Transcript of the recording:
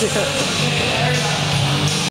です。